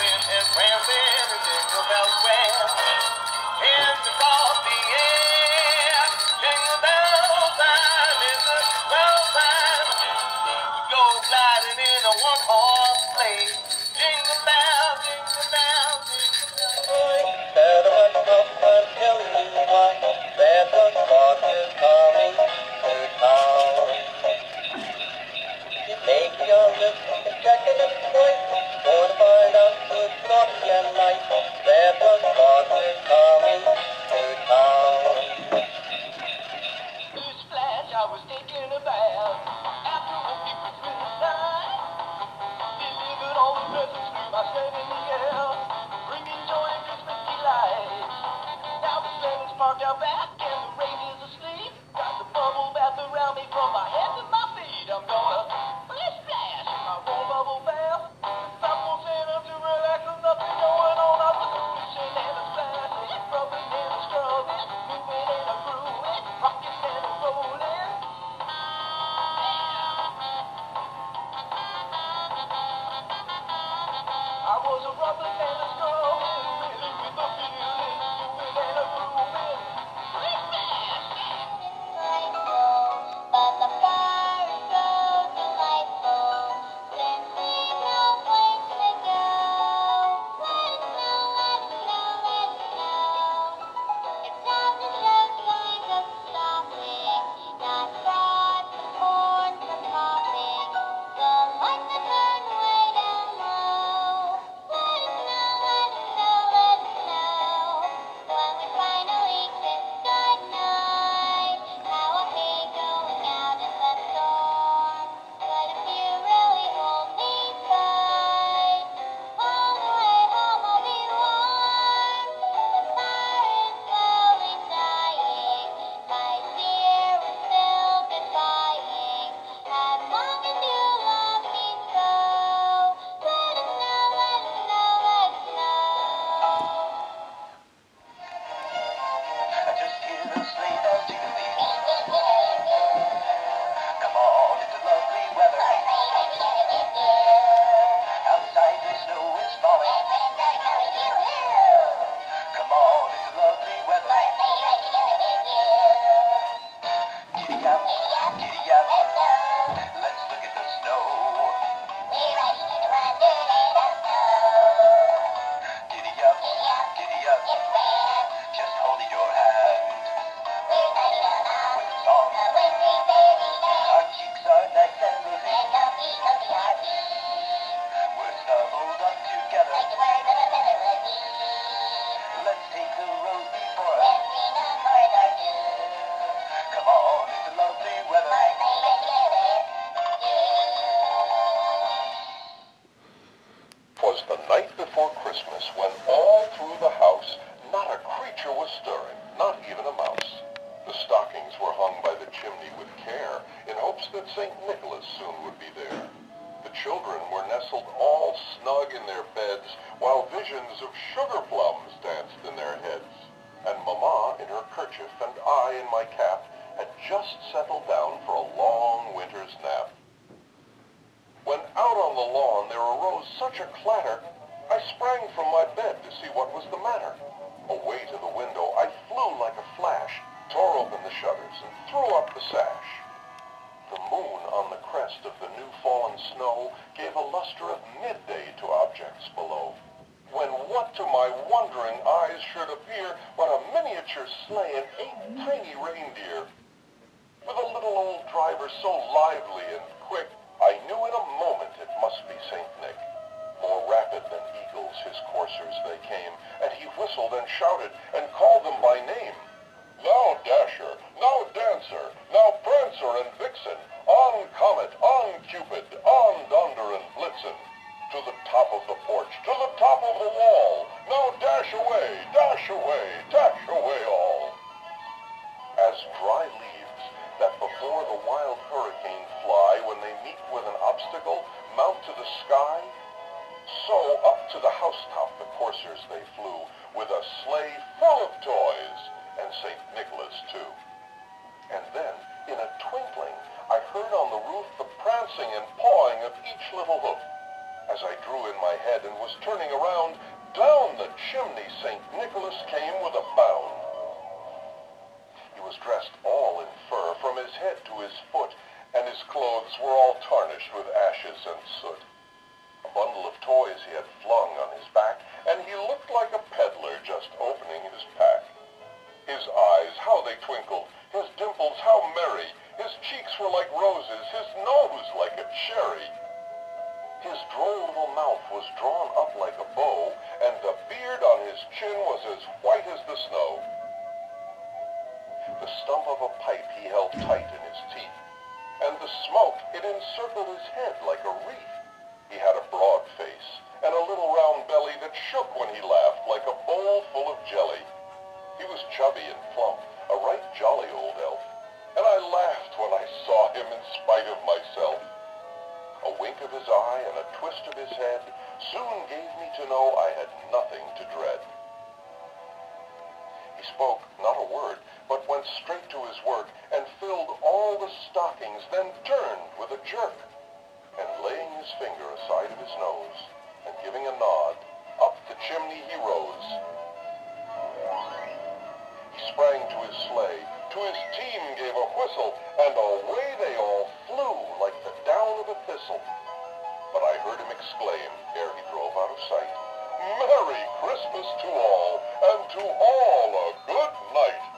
and will be well. In the fall. Before Christmas when all through the house not a creature was stirring, not even a mouse. The stockings were hung by the chimney with care in hopes that St. Nicholas soon would be there. The children were nestled all snug in their beds while visions of sugar plums danced in their heads. And Mamma in her kerchief and I in my cap had just settled down for a long winter's nap. When out on the lawn there arose such a clatter, I sprang from my bed to see what was the matter. Away to the window I flew like a flash, tore open the shutters, and threw up the sash. The moon on the crest of the new fallen snow gave a luster of midday to objects below. When what to my wondering eyes should appear but a miniature sleigh and eight tiny reindeer. With a little old driver so lively and quick, I knew in a moment it must be St. Nick. More rapid than eagles his coursers they came, and he whistled and shouted and called them by name. Now Dasher, now Dancer, now Prancer and Vixen, on Comet, on Cupid, on Donder and Blitzen. To the top of the porch, to the top of the wall, now dash away, dash away, dash away all as dry leaves that before the wild hurricane fly when they meet with an obstacle, mount to the sky, so up to the housetop the coursers they flew, with a sleigh full of toys, and St. Nicholas too. And then, in a twinkling, I heard on the roof the prancing and pawing of each little hoof. As I drew in my head and was turning around, down the chimney St. Nicholas came with a bound. He was dressed all in fur from his head to his foot, and his clothes were all tarnished with ashes and soot. Bundle of toys he had flung on his back, and he looked like a peddler just opening his pack. His eyes, how they twinkled, his dimples, how merry, his cheeks were like roses, his nose like a cherry. His droll little mouth was drawn up like a bow, and the beard on his chin was as white as the snow. The stump of a pipe he held tight in his teeth, and the smoke, it encircled his head like a wreath. He had a broad face and a little round belly that shook when he laughed like a bowl full of jelly. He was chubby and plump, a right jolly old elf, and I laughed when I saw him in spite of myself. A wink of his eye and a twist of his head soon gave me to know I had nothing to dread. He spoke not a word, but went straight to his work and filled all the stockings, then turned with a jerk his finger aside of his nose, and giving a nod, up the chimney he rose. He sprang to his sleigh, to his team gave a whistle, and away they all flew like the down of a thistle. But I heard him exclaim, ere he drove out of sight, Merry Christmas to all, and to all a good night.